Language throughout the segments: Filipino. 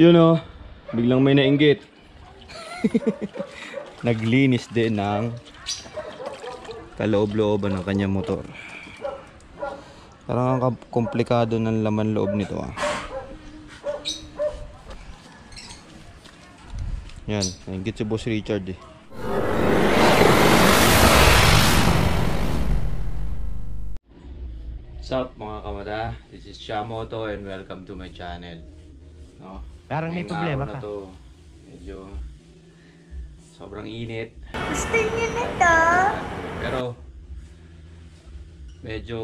Yun o, biglang may nainggit. Naglinis din ng kaloob-looban ng kanyang motor. Parang ang komplikado ng laman loob nito ah. Yan, nainggit si Boss Richard eh. What's up mga kamada? This is Shamoto and welcome to my channel. No? Parang may problema ka. To, medyo sobrang init. Gusto niyo na to? Pero medyo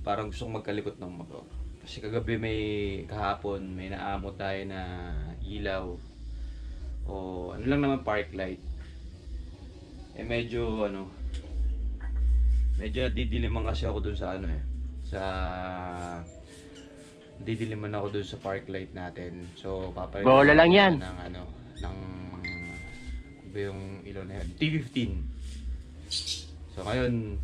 parang gusto kong magkalikot ng motor. Kasi kagabi may kahapon may naamot tayo na ilaw o ano lang naman park light. Eh medyo ano medyo didiliman kasi ako dun sa ano eh sa didiliman ako dun sa park light natin. So papalitan Bola lang yan. ng ano ng ba yung ilaw na yan? T15. So ngayon,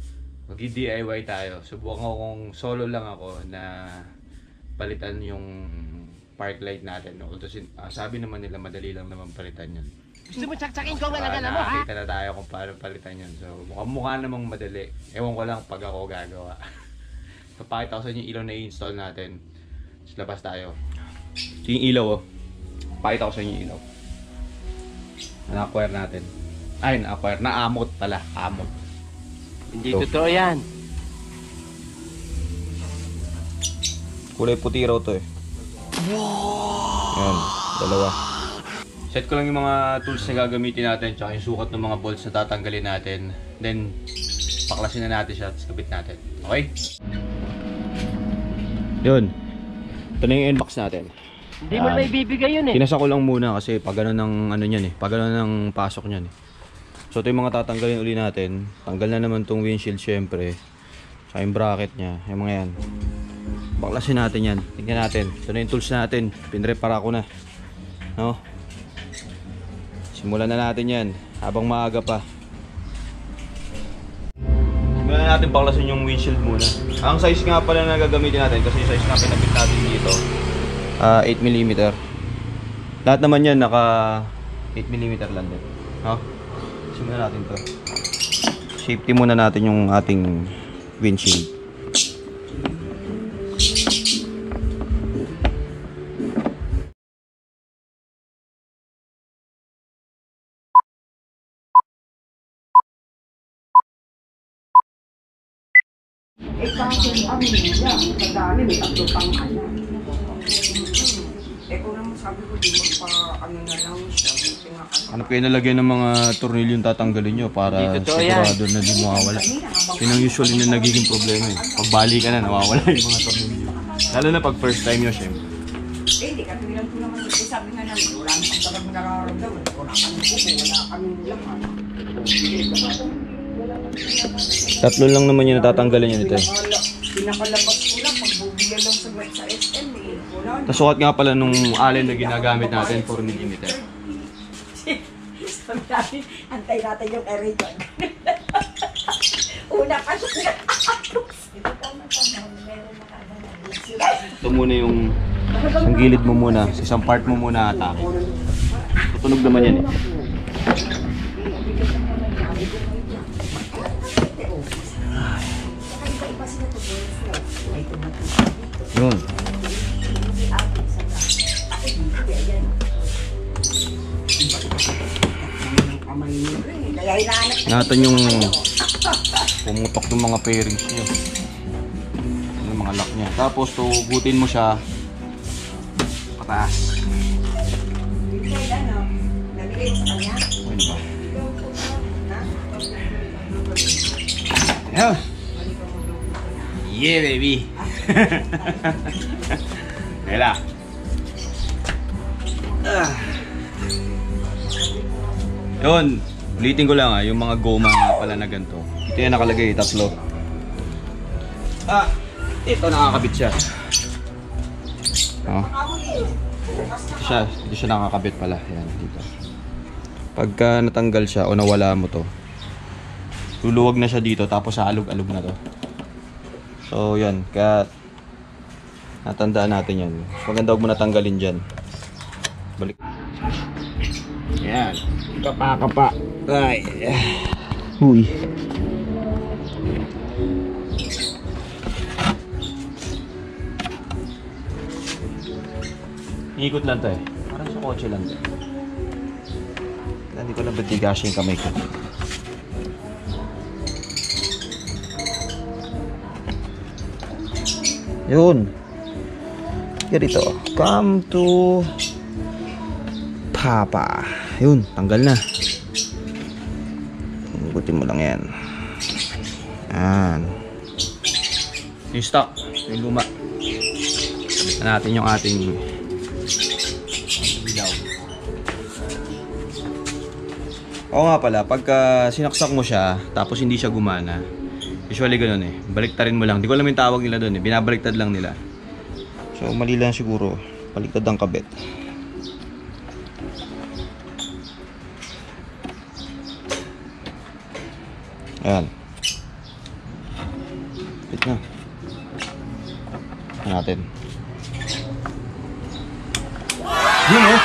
mag-DIY tayo. Subukan ko kung solo lang ako na palitan yung park light natin. Although sin- ah, sabi naman nila madali lang naman palitan yun. Gusto mo tsaksakin ko Ah, alagala mo, ha? nakakita na tayo kung paano palitan yun. So mukhang mukha namang madali. Ewan ko lang pag ako gagawa. Papakita ko sa inyo yung ilaw na i-install natin. Labas tayo. Ito yung ilaw oh. Pakita ko sa inyo yung ilaw. Na-acquire natin. Ay, na-acquire. Na-amot pala. Amot. Hindi Ito. totoo yan. Kulay puti raw to eh. Ayan, dalawa. Set ko lang yung mga tools na gagamitin natin tsaka yung sukat ng mga bolts na tatanggalin natin. Then, paklasin na natin siya at kabit natin. Okay? Yun. Ito na yung inbox natin. Hindi mo Yan. na ibibigay yun eh. Kinasa ko lang muna kasi pag ganun ng ano niyan eh. Pag ganun ng pasok niyan eh. So ito yung mga tatanggalin uli natin. Tanggal na naman tong windshield syempre. Tsaka yung bracket niya. Yung mga yan. Baklasin natin yan. Tingnan natin. Ito na yung tools natin. Pinrepara ko na. No? Simulan na natin yan. Habang maaga pa. Na natin baklasin yung windshield muna. Ang size nga pala na gagamitin natin kasi yung size na pinabit natin dito. Ah, 8mm. Lahat naman yan naka 8mm lang din. No? Simulan natin to. Safety muna natin yung ating windshield. Kaso ano nila, kadali, may tatlo pang anak. Eh, kung naman sabi ko, di magpa, ano na lang siya. Hanap kayo nalagyan ng mga tornilyo yung tatanggalin nyo para Hindi sigurado na di mawawala. Yun ang usually na nagiging problema eh. Pag bali ka na, nawawala yung mga tornilyo. Lalo na pag first time nyo, syempre. Eh, di katulad ko naman, eh, sabi nga namin, wala naman talagang nararamdaman. Wala kami kuko, wala kami laman. Tatlo lang naman yung natatanggalin yun ito eh. Pinakala- Pinakalabas ko lang, pagbubigyan lang sa, sa SM eh. Wala na. Nasukat nga pala nung allen na ginagamit natin, 4mm. Sabi namin, antay natin yung eraser. Una pa siya. Ito muna yung isang gilid mo muna, sa isang part mo muna atake. Tutunog naman yan eh. Yun. Ingatan yung pumutok ng mga pairings nyo. Yung mga lock niya. Tapos tugutin mo siya pataas. ano, nabigay mo sa kanya. Ayun ba? Yeah. Yeah, baby. Kaya ah. Yun, ulitin ko lang ah, yung mga goma nga pala na ganito. Ito yung nakalagay, tatlo. Ah, ito nakakabit siya. Oh. Ito siya, ito siya nakakabit pala. Yan, dito. Pagka natanggal siya o nawala mo to, luluwag na siya dito tapos haalog-alog na to. So, yan. Kaya natandaan natin yan. Maganda huwag mo natanggalin dyan. Balik. Yan. Kapa-kapa. Ay. Uy. Ikot lang to eh. Parang sa kotse lang to. Hindi ko lang ba't di kamay ko. Yun. Ganito. Come to Papa. Yun, tanggal na. Hugutin mo lang yan. Yan. Yung stock, yung luma. Na natin yung ating ilaw. Oo nga pala, pagka sinaksak mo siya, tapos hindi siya gumana, usually ganun eh, baliktarin mo lang. Di ko alam yung tawag nila doon eh, binabaliktad lang nila. So, mali lang siguro, baliktad ang kabit. Ayan. Wait na. Ito natin. Yun oh!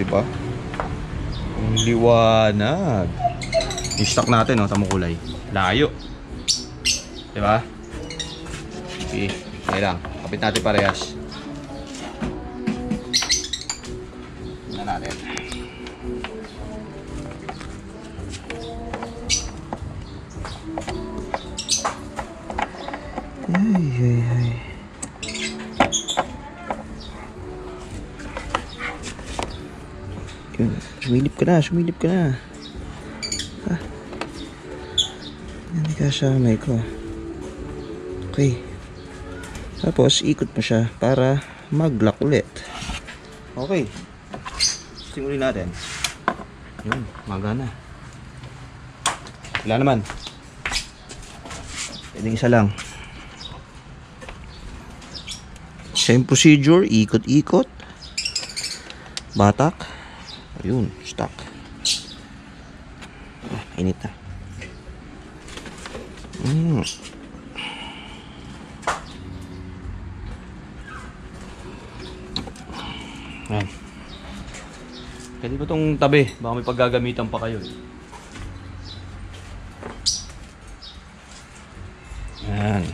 Diba? Ang liwanag. Yung stock natin, oh, tamang kulay. Layo. Diba? Okay. Okay lang. Kapit natin parehas. Tingnan natin. Yun. Sumilip ka na, sumilip ka na. Ah. Hindi ka sa kamay ko. Okay. Tapos, ikot mo siya para mag-lock ulit. Okay. Ulit natin. Yun, magana. Wala naman. Pwede isa lang. Same procedure, ikot-ikot. Batak. Ayun, stuck. Ah, init na. Mm. Ayan. Pwede ba itong tabi? Baka may paggagamitan pa kayo. eh. Ayan.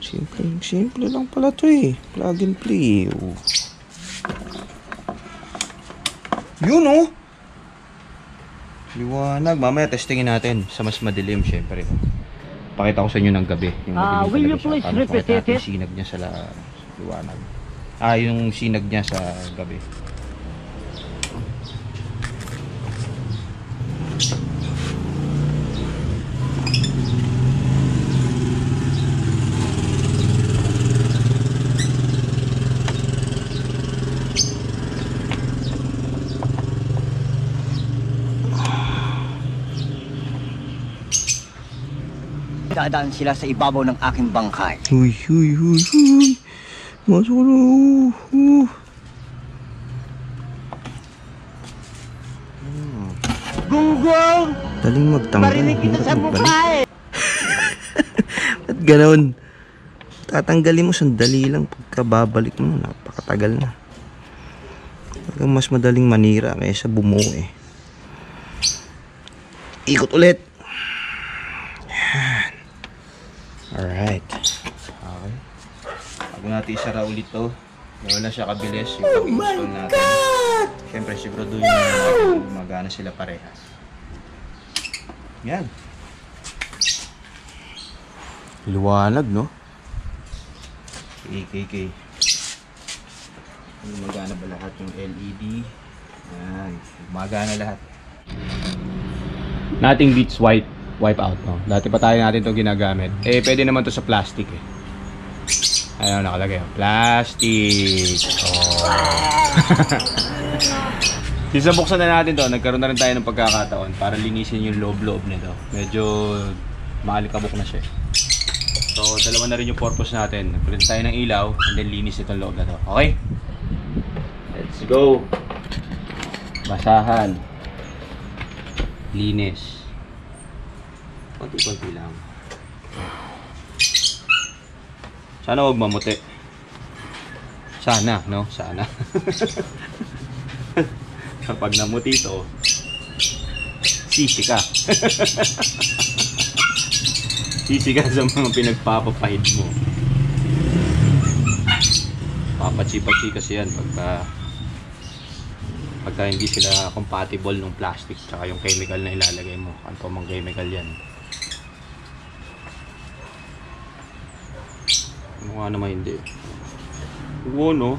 Simple, simple lang pala to eh. Plug and play. Oh. Yun oh! Liwanag. Mamaya testingin natin sa mas madilim syempre. Pakita ko sa inyo ng gabi. Yung Ah, madilim will you please repeat it? sinag niya sa la- liwanag. Ah, yung sinag niya sa gabi. Dadaan sila sa ibabaw ng aking bangkay. Uy, uy, uy, uy. Masok na. Uh, uh. Gunggong! Daling magtanggal. Marinig kita sa mukha eh! At ganon. Tatanggalin mo sandali lang pagka babalik mo. Napakatagal na. Talagang mas madaling manira kaysa bumuo eh. Ikot ulit. Yan. Alright. Okay. Bago natin isara ulit to, na siya kabilis yung pag-install natin. Siyempre siguraduhin natin gumagana sila parehas. Yan. Liwanag, no? KKK. Gumagana ba lahat yung LED? Yan. Gumagana lahat. Nothing beats white wipe out, no? Dati pa tayo natin itong ginagamit. Eh, pwede naman to sa plastic, eh. Ano nakalagay? oh. Plastic. Oh. Since buksan na natin to, nagkaroon na rin tayo ng pagkakataon para linisin yung loob-loob nito. Medyo maalikabok na siya. eh. So, dalawa na rin yung purpose natin. Nagpalit tayo ng ilaw and then linis itong loob na to. Okay? Let's go! Basahan. Linis. Konti-konti lang. Sana huwag mamuti. Sana, no? Sana. Kapag namuti ito, sisi ka. sisi ka sa mga pinagpapapahid mo. Papachi-pachi kasi yan pagka pagka hindi sila compatible ng plastic tsaka yung chemical na ilalagay mo. Ano pa mang chemical yan. Nga naman hindi. Oo, no?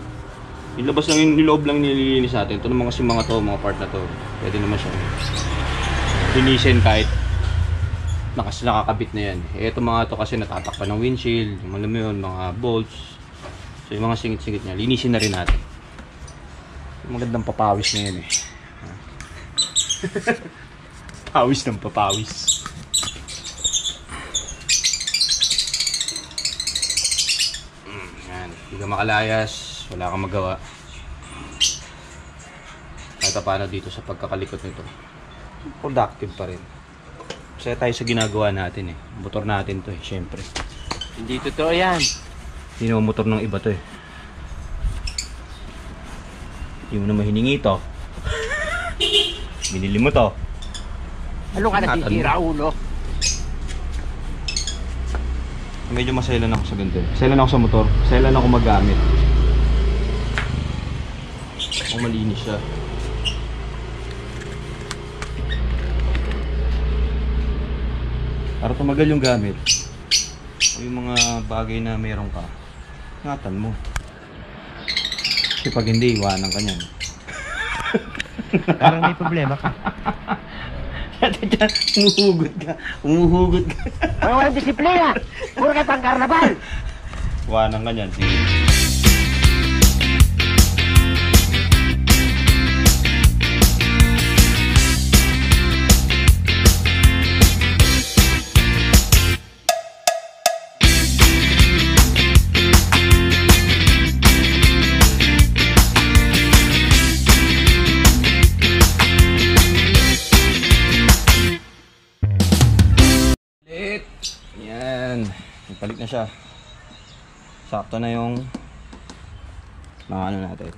Ilabas lang yung niloob lang nililinis natin. Ito naman kasi mga to, mga part na to. Pwede naman siyang linisin kahit nakas nakakabit na yan. Eh, ito mga to kasi natatakpan ng windshield, yung alam yun, mga bolts. So yung mga singit-singit niya, linisin na rin natin. Magandang papawis na yan eh. pawis ng papawis. Hindi ka makalayas, wala kang magawa. Kahit pa paano dito sa pagkakalikot nito. Productive pa rin. Kasi tayo sa ginagawa natin eh. Motor natin to eh, syempre. Hindi totoo yan. Hindi naman motor ng iba to eh. Hindi mo naman hiningi to. Binili mo to. Ano ka nasisira, ulo? Medyo maselan ako sa ganito. Maselan ako sa motor. Maselan ako magamit. Kung malinis siya. Para tumagal yung gamit. O yung mga bagay na meron ka. Ingatan mo. Kasi pag hindi, iwanan ka niyan. Parang may problema ka. Umuhugot ka. Umuhugot ka. Walang disiplina! Puro ka pang karnabal! Iwanan ka niyan. Sige. Siya. Sakto na yung mga ano natin.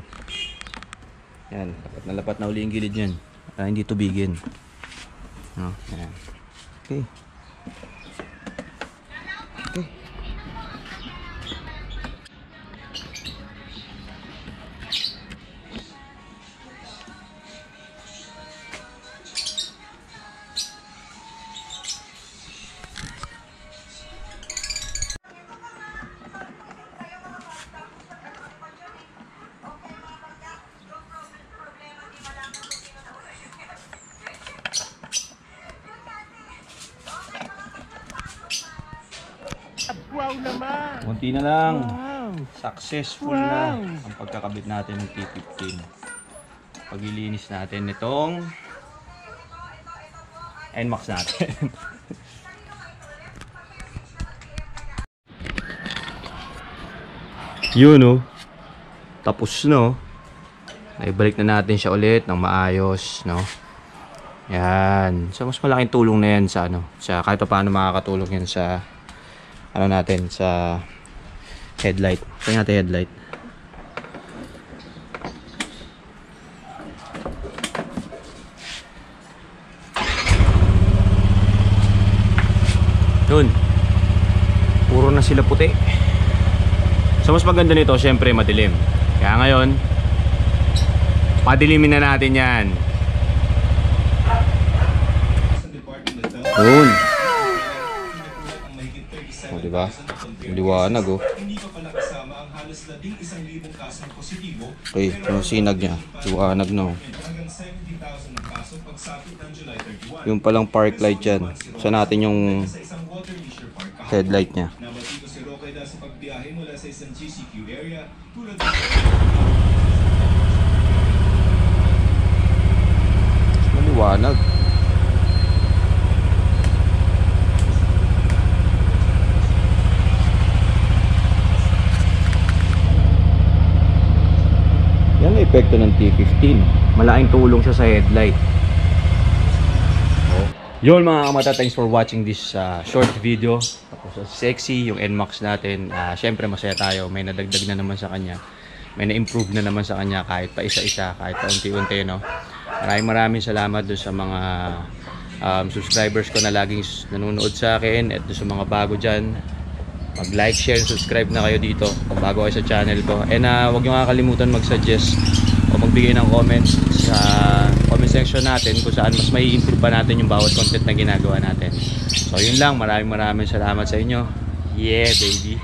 Yan. Lapat na lapat na uli yung gilid yan. Para hindi tubigin. No? Yan. Okay. Okay. Wow naman! Kunti na lang. Wow! Successful na ang pagkakabit natin ng T15. Paglilinis natin nitong NMAX natin. Yun oh. Tapos no. Naibalik na natin siya ulit ng maayos, no? Yan. So, mas malaking tulong na yan sa ano, sa kahit pa paano makakatulong yan sa ano natin, sa headlight. Tingnan natin headlight. Yun. Puro na sila puti. So mas maganda nito, syempre madilim. Kaya ngayon, padilimin na natin yan. Yun. O, diba? Liwanag, oh. Okay, yung sinag niya. Liwanag na, oh. Yung palang park light yan. Sa natin yung headlight niya. Sa pagbiyahe mula sa isang GCQ area tulad Maliwanag. Epekto ng T15. Malaking tulong siya sa headlight. Oh. Yun mga kamata, thanks for watching this uh, short video. Tapos uh, sexy, yung NMAX natin. Uh, Siyempre masaya tayo, may nadagdag na naman sa kanya. May na-improve na naman sa kanya kahit pa isa-isa, kahit pa unti-unti. No? Maraming maraming salamat doon sa mga um, subscribers ko na laging nanonood sa akin at sa mga bago dyan. Mag-like, share, and subscribe na kayo dito kung bago kayo sa channel ko. And uh, huwag nyo kakalimutan mag-suggest o magbigay ng comments sa comment section natin kung saan mas may improve pa natin yung bawat content na ginagawa natin. So yun lang, maraming maraming salamat sa inyo. Yeah, baby.